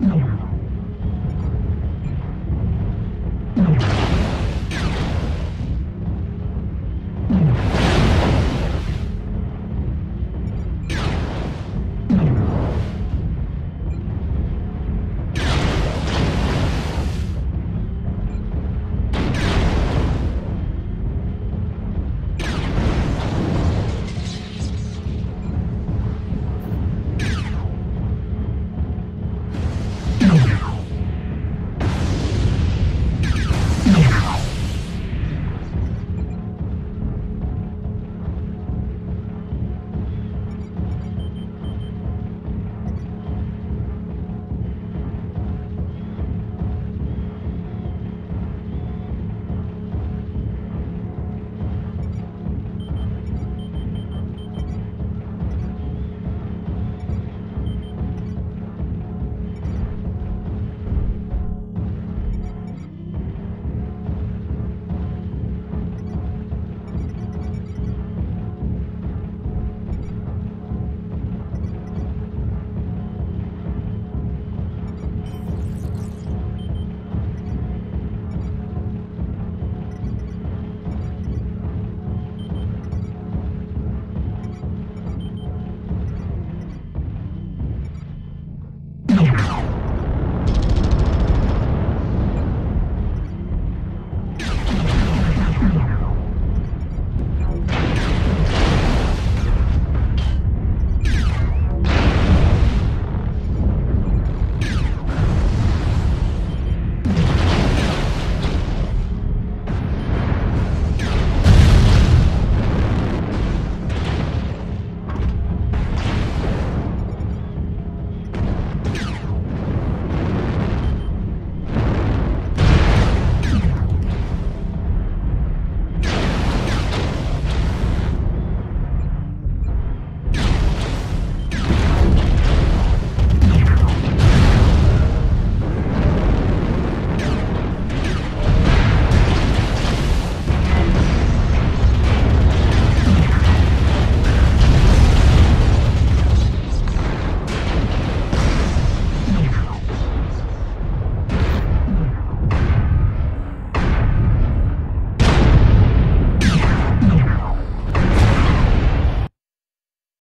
No.